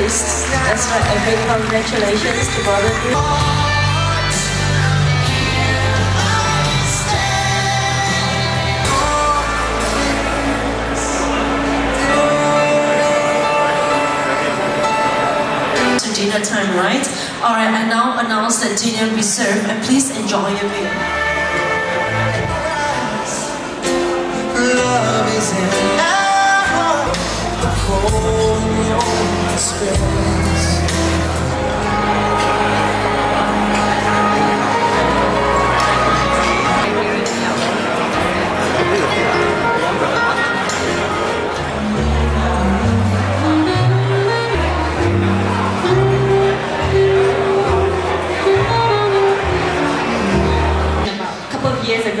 artists. That's right, a big congratulations to both of you. dinner time, right? Alright, I now announce that dinner will be served and please enjoy your meal. Love is in space.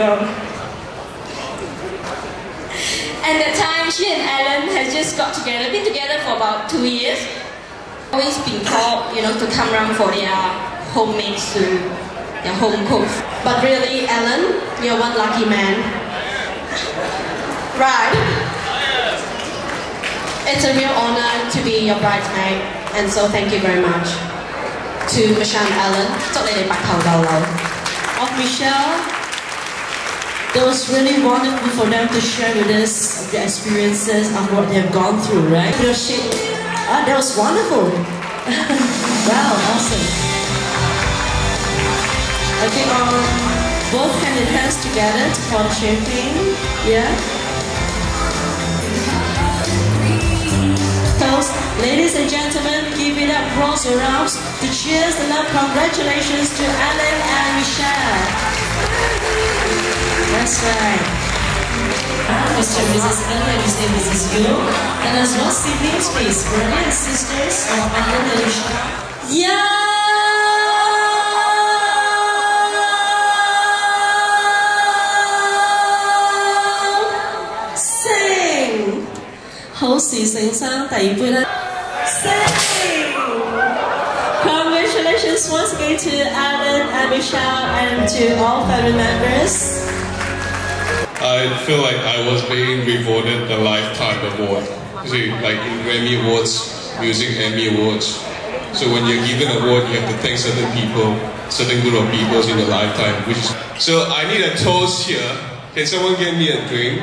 ago. the that time, she and Alan had just got together, been together for about two years. Always been called, you know, to come round for their homemade soup, their home cooked. But really, Alan, you're one lucky man. Right? It's a real honor to be your bridesmaid, and so thank you very much to Michelle Alan. Of Michelle that was really wonderful for them to share with us their experiences of what they have gone through, right? Ah, that was wonderful. wow, awesome. Okay, um, both hand in hands together to form champagne. Yeah. Ladies and gentlemen, give it up, your arms to cheers and love congratulations to Alan and Michelle That's right. Mr. and Mrs. L and Mr. and Mrs. Yu. And as well siblings, please. Brothers and sisters of Alan and Michelle. Yeah! Sing! 好事成双，第二杯啦。Sing! Congratulations once again to Alan and Michelle and to all family members. I feel like I was being rewarded the Lifetime Award. See, like in Grammy Awards, Music Emmy Awards. So when you're given an award, you have to thank certain people, certain group of people in your lifetime. Which is, so I need a toast here. Can someone get me a drink?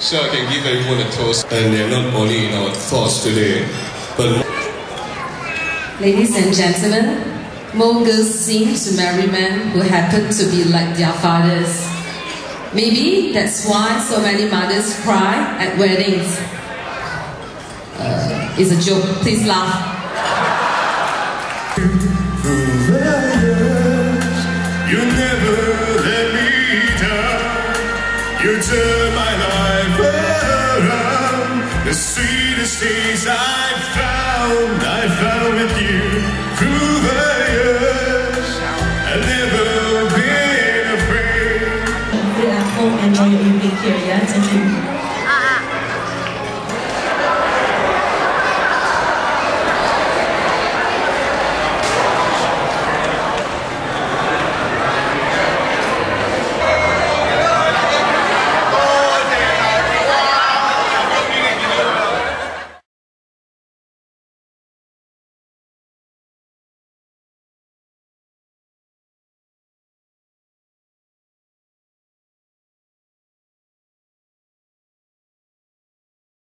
So I can give everyone a toast. And they're not only in our thoughts today, but... Ladies and gentlemen, more girls seem to marry men who happen to be like their fathers. Maybe that's why so many mothers cry at weddings. Uh, it's a joke, please laugh. You never let me down. You turn my life around. The sweetest days I've found, I found with you through the.